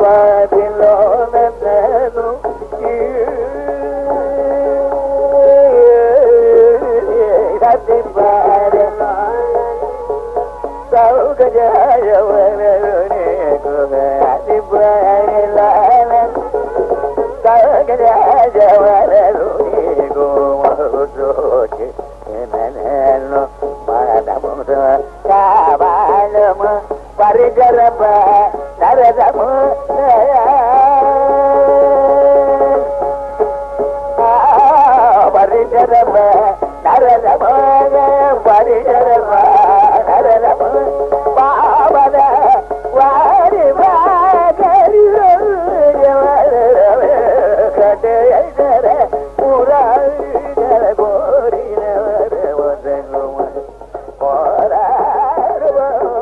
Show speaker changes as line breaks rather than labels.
Bye. Parigara ba. Oh.